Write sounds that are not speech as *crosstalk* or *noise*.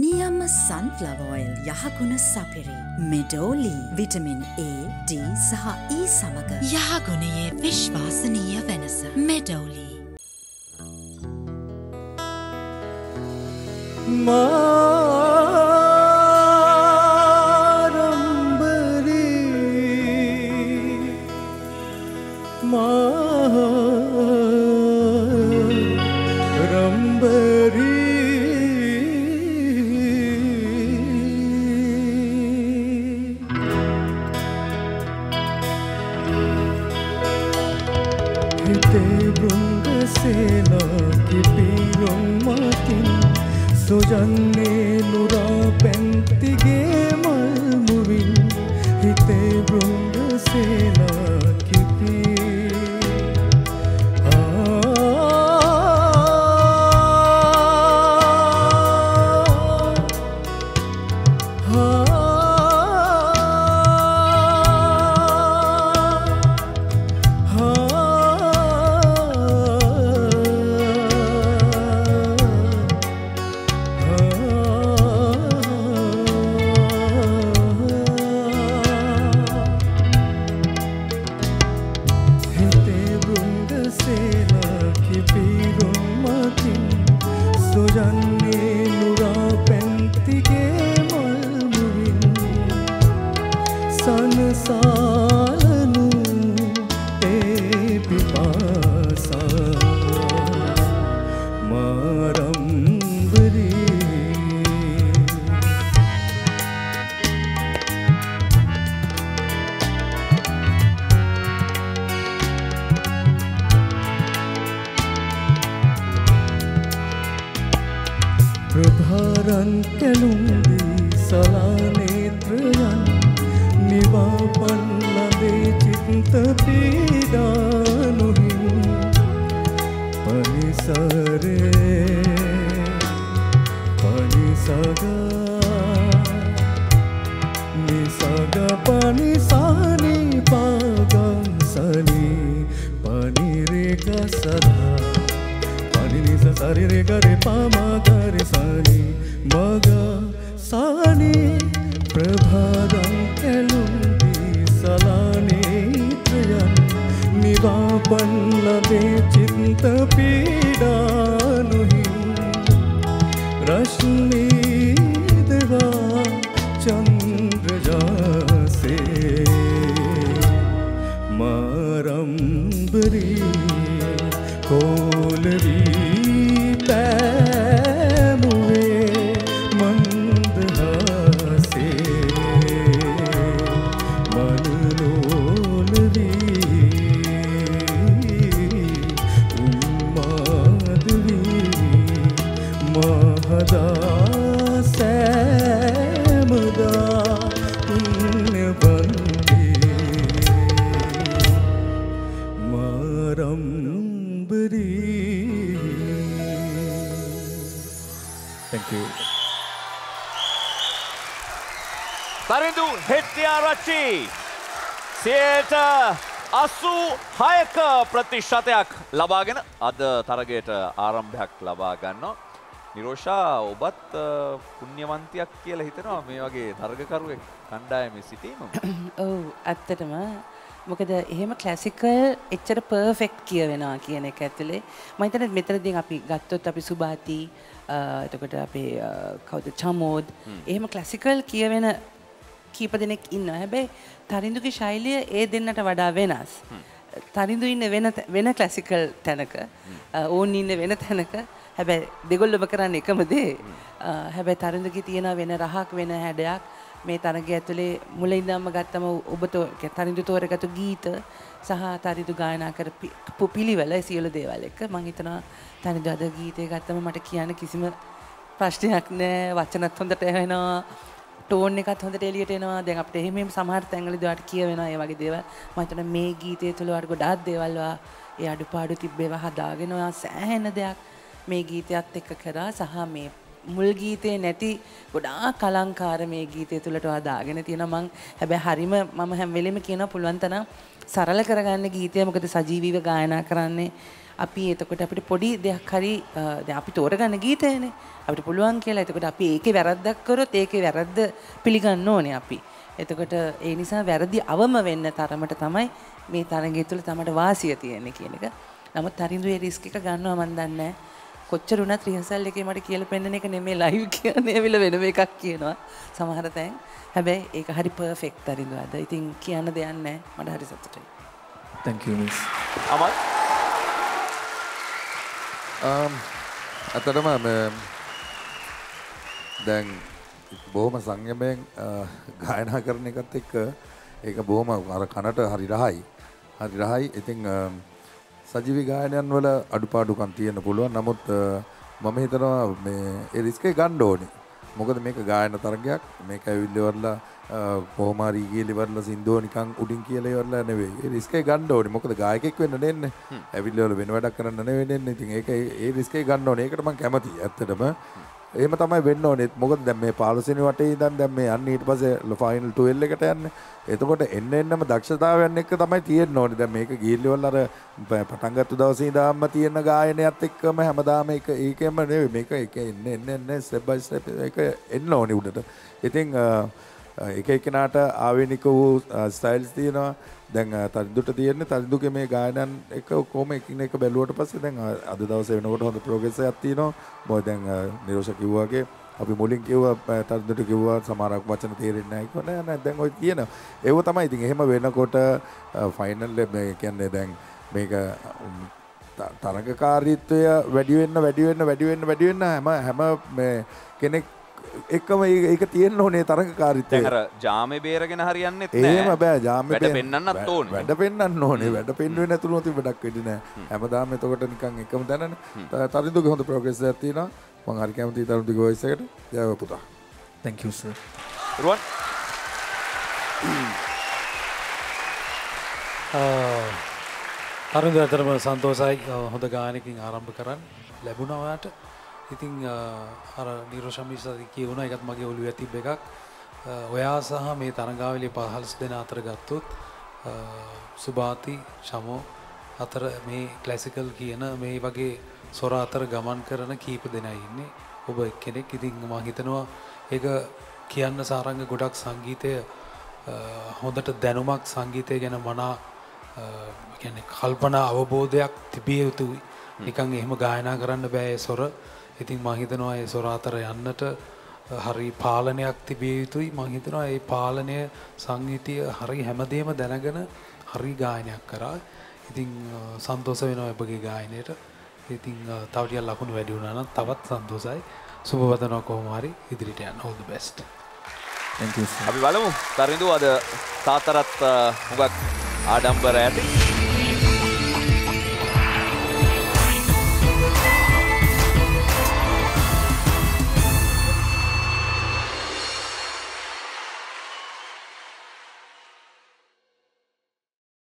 නියම සන්ෆ්ලවෝයිල් යහගුණ සපිරි. Meadow Lea vitamin A, D සහ E සමඟ යහගුණයේ විශ්වාසනීය වෙනස මෙඩෝලී. මාරම්බරී බෘංගසේනා කිපිරොම් මතින් සොජන්නේ නුරා පැන්තිගේ සනසාලනු ඒ පිපාසා. මාරම්බරී ප්‍රභාරන් කැලුම්දී සලානේත්‍රයන් නිවාපන් ලදේ චිත්ත පීඩානුහින් පනිසරේ පනිසගා නිසග පනිසානි පාගන්සනි පනිරේක සදා පනිනිස සරිරේ ගරේ चिंत पीड़ानु रश्मि देवा चन्द्रजासे। मारम्बरी कोलरी। මාරම්බරී Thank you. තරිඳු හෙට්ටියාරච්චි සියයට අසු හයක ප්‍රතිශතයක් ලබාගෙන අද තරගයට ආරම්භයක් ලබා ගන්නවා. නිරෝෂා ඔබත් පුණ්‍යවන්තයක් කියලා හිතනවා මේ වගේ තරගකරුවෙක් කණ්ඩායමේ සිටීම. ඔව් ඇත්තටම මොකද එහෙම ක්ලැසිකල් එච්චර පර්ෆෙක්් කියවෙනවා කියන එක ඇතුළේ මහිතන මෙතරදින් අපි ගත්තොත් අපි සුභාති එතකොට අපේ කවුද? චමෝද්. එහෙම ක්ලැසිකල් කියවෙන කීප දෙනෙක් ඉන්න හැබැයි තරිඳුගේ ශෛලිය ඒ දෙන්නට වඩා වෙනස්. තරිඳු ඉන්න වෙන වෙන ක්ලැසිකල් තැනක ඕන් ඉන්න වෙන තැනක. හැබැයි දෙගොල්ලොම කරන්න එකම දේ. හැබැයි තරිඳුගේ තියෙන වෙන රහක් වෙන හැඩයක් මේ තරග ඇතුළේ මුල ඉඳම්ම ගත්තම ඔබතෝ තරිඳු තෝරගතු ගීත සහ තරිදු ගායනා කර පි- පු- පිළිවෙල ඒ සියලු දේවල් එක්ක. මං හිතනවා තනිදු අද ගීතය ගත්තම මට කියන්න කිසිම ප්‍රශ්නයක් නෑ. වචනත් හොඳට ඇහෙනවා. ටෝන් එකත් හොඳට එලියට එනවා. දැන් අපිට එහෙම එහෙම සමහර තැන්වලදී ඔයාලට කියවෙනවා. ඒ වගේ දේවල්. මම හිතනවා මේ ගීතය තුළ ඔයාලට ගොඩාක් දේවල් ඔයා ඒ අඩුපාඩු තිබ්බේවා හදාගෙන ඔයා සෑහෙන දෙයක් මේ ගීතයත් එක්ක කරා. සහ මේ මුල් ගීතේ නැති ගොඩාක් අලංකාර මේ ගීතය තුළට ඔයා දාගෙන තියෙනවා මං හැබැයි හරිම මම හැම වෙලෙම කියනවා පුළුවන් තරම් සරල කරගන්න ගීතය මොකද සජීවීව ගායනා කරන්නේ අපි එතකොට අපිට පොඩි දෙයක් හරි අ, දැන් අපි තෝරගන්න ගීතයනේ අපිට පුළුවන් කියලා එතකොට අපි ඒකේ වැරද්දක් කරොත් ඒකේ වැරද්ද පිළිගන්න ඕනේ අපි. එතකොට ඒ නිසා වැරදි අවම වෙන්න තරමට තමයි මේ තරගය තුළ තමට වාසිය තියෙන්නේ කියන එක. නමුත් තරිඳු ඒ රිස්ක් එක ගන්නවා මන් දන්නේ නැහැ. කොච්චර වුණත් රිහසල් එකේ මට කියලා පෙන්නන එක *laughs* නෙමෙයි ලයිව් කියන්නේ ඇවිල්ලා වෙනම එකක් කියනවා සමහර තැන්. හැබැයි ඒක හරි පර්ෆෙක්ට් තරිඳු අද. ඉතින් කියන්න දෙයක් නැහැ. මට හරි සතුටුයි. thank you miss අමල් ඇතටම මේ දැන් බොහොම සංයමයෙන් අ, ගායනා කරන එකත් එක්ක ඒක බොහොම අර කනට හරි රහයි. හරි රහයි. ඉතින් අ, සජීවි ගායනයන් වල අඩුපාඩුකම් තියෙන්න පුළුවන්. නමුත් මම හිතනවා මේ ඒ රිස්ක් ගන්න ඕනේ. මොකද මේක ගායන තරගයක්. මේක ඇවිල්ලිවරලා කොහොම හරි ගියලිවරලා සින්දුව නිකන් උඩින් කියලා ඉවරලා නෙවෙයි. ඒ රිස්ක් ගන්න ඕනේ. මොකද ගායකයෙක් වෙන්න දෙන්නේ. ඇවිල්ලිවල වෙන වැඩක් කරන්න නෙවෙයි දෙන්නේ. ඉතින් ඒක ඒ රිස්ක් ගන්න ඕනේ. ඒකට මම කැමතියි. ඇත්තටම එහෙම තමයි වෙන්න ඕනේ. මොකද දැන් මේ 15 වෙනි වටේ ඉඳන් දැන් මේ යන්නේ ඊට පස්සේ ෆයිනල් 12 එකට යන්නේ. එතකොට එන්න එන්නම දක්ෂතාවයන් එක්ක තමයි තියෙන්න ඕනේ. දැන් මේක ගිහිල්ලවල අර ප- පටන් ගත්ත දවසේ ඉඳන්ම තියෙන ගායනයත් එක්කම හැමදාම ඒක ඒකෙම නෙවෙයි. මේක එක එන්න එන්න එන්න ස්ටෙප් බයි ස්ටෙප් ඒක එන්න ඕනේ උඩට. ඉතින් අ, එක එක්කෙනාට ආවේනික වූ ස්ටයිල්ස් තියෙනවා. දැන් අ, තරිඳුට තියෙන්නේ තරිඳුගේ මේ ගායනයන් එක කොහොම එකින් එක බැලුවට පස්සේ දැන් අ, අද දවසේ වෙනකොට හොඳ ප්‍රෝග්‍රස් එකක් තියෙනවා. මොකද දැන් අ, නිරෝෂ කිව්වා වගේ අපි මුලින් කිව්වා අ, තරිඳුට කිව්වා සමහරක් වචන තේරෙන්නේ නැහැ කිව්වා නෑ නෑ දැන් ඔය කියන ඒව තමයි ඉතින් එහෙම වෙනකොට ෆයිනල් මේ කියන්නේ දැන් මේක උම්, ත- තරගකාරීත්වය වැඩි වෙන්න වැඩි වෙන්න වැඩි වෙන්න වැඩි වෙන්න හැම හැම මේ කෙනෙක් එක්කම ඒක තියෙන්න ඕනේ තරගකාරීත්වය දැන් අර ජාමේ බේරගෙන හරියන්නෙත් එහෙම නෑ. බෑ ජාම වැඩ පෙන්වන්නත් ඕනේ. වැඩ පෙන්වන්න ඕනේ. වැඩ පෙන්වෙන්නේ නැතුණු ඉතින් වැඩක් වෙන්නේ නැහැ හැමදාම එතකොට නිකන් එකම දැනනේ ත- තරිඳුගේ හොඳ ප්‍රෝග්‍රස් එකක් තියෙනවා. මම හරි කැමතියි තරිඳුගේ වොයිස් එකට. ජයව පුතා. Thank you sir. රුවන්. අරුන්ද ඇතරම සන්තෝසයි හොඳ ගානකින් ආරම්භ කරන්න ලැබුණවාට ඉතිං අර නිරෝෂමිසති කියවුණ එකත් මගේ ඔලු ඇතිබ එකක්. ඔයා සහ මේ තරගාවලි පහල්ස් දෙන අතර ගත්තොත් සුභාති ශමෝ අතර මේ කලසිකල් කියන මේ වගේ සොර අතර ගමන් කරන කීප දෙනා ඉන්නේ ඔබ කෙනෙක් ඉතිං මං හිතනවා ඒක කියන්න සාරංග ගොඩක් සංගීතය හොඳට දැනුමක් සංගීතය ගැන මනා කල්පනා අවබෝධයක් තිබිය යුතුයි. නිකං එහෙම ගායනා කරන්න බෑ සොර ඉතින් මහිතනවා ඒ සොර අතර යන්නට හරි පාලනයක් තිබිය යුතුයි. මහිතනවා ඒ පාලනය සංගීතය හරි හැමදේම දැනගෙන හරි ගායනයක් කරා. ඉතිං සන්තෝස වෙනවා එබගේ ගායනයට. ඉතිං තවටිය ලකුණු වැඩි වුණනම් තවත් සන්තෝසයි සුභවතනව කොහොමහරි ඉදිරිට යන්න. හෝද බෙස්ට අපි බලමු. තරිඳු අද තාතරත් හුඟක් ආඩම්බර ඇති